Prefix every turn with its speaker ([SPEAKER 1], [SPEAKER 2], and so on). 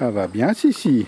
[SPEAKER 1] Ça va bien, si, si.